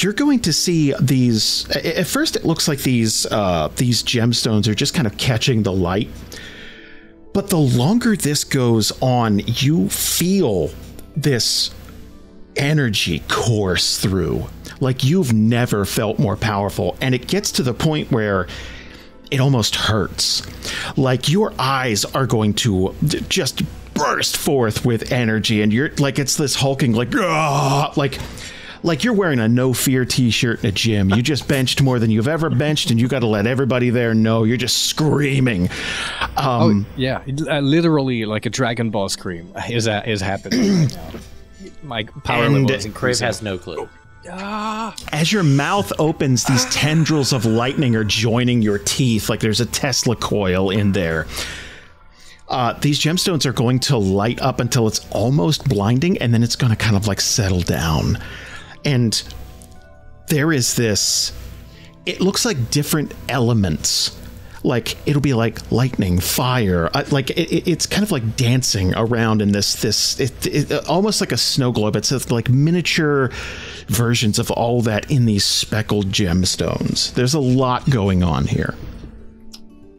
you're going to see these. At first, it looks like these uh, these gemstones are just kind of catching the light. But the longer this goes on, you feel this energy course through like you've never felt more powerful. And it gets to the point where it almost hurts. Like your eyes are going to just burst forth with energy, and you're like it's this hulking, like, like like you're wearing a no fear t-shirt in a gym. You just benched more than you've ever benched, and you got to let everybody there know you're just screaming. Um, oh yeah, uh, literally like a Dragon Ball scream is uh, is happening. My power and level is Crave has no clue. Ah. As your mouth opens, these tendrils of lightning are joining your teeth, like there's a Tesla coil in there. Uh, these gemstones are going to light up until it's almost blinding, and then it's going to kind of like settle down. And there is this. It looks like different elements like it'll be like lightning, fire, uh, like it, it's kind of like dancing around in this this it, it, almost like a snow globe. It's like miniature versions of all that in these speckled gemstones. There's a lot going on here.